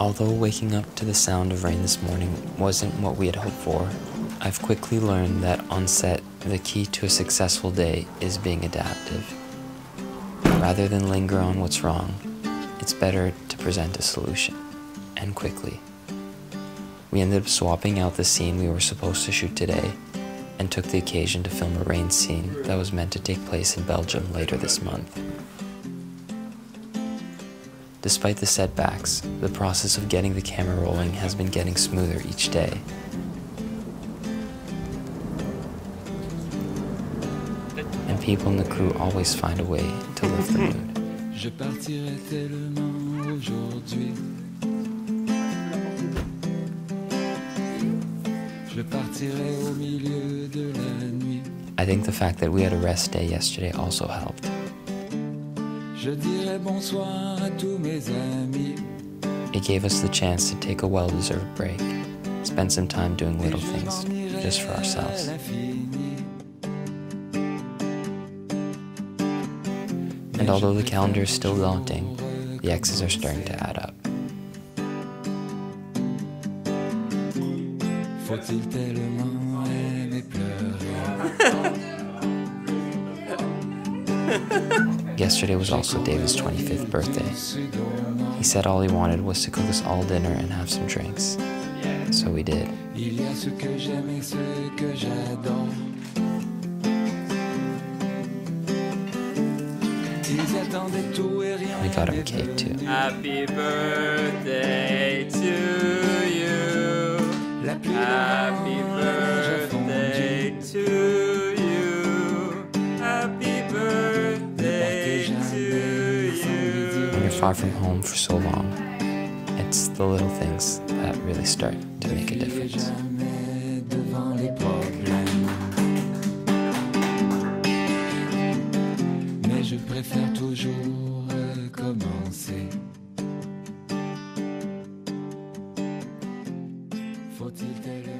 Although waking up to the sound of rain this morning wasn't what we had hoped for, I've quickly learned that on set, the key to a successful day is being adaptive. Rather than linger on what's wrong, it's better to present a solution, and quickly. We ended up swapping out the scene we were supposed to shoot today and took the occasion to film a rain scene that was meant to take place in Belgium later this month. Despite the setbacks, the process of getting the camera rolling has been getting smoother each day. And people in the crew always find a way to lift the mood. Je partirai tellement aujourd'hui. Je partirai au milieu de la nuit. I think the fact that we had a rest day yesterday also helped. Je dirai bonsoir à tous mes amis. It gave us the chance to take a well deserved break, spend some time doing little things just for ourselves. And although the calendar is still daunting, the X's are starting to add up. Faut-il tellement Yesterday was also David's 25th birthday. He said all he wanted was to cook us all dinner and have some drinks. So we did. We got him cake too. Happy birthday far from home for so long, it's the little things that really start to make a difference. jamais